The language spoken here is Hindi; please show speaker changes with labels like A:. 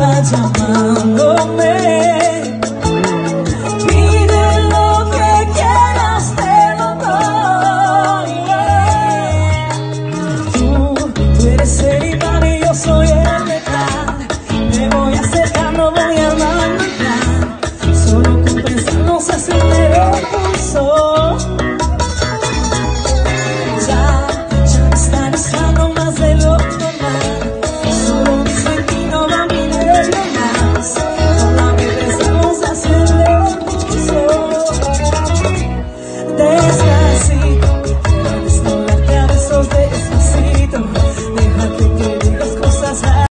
A: राजा मांगो मैं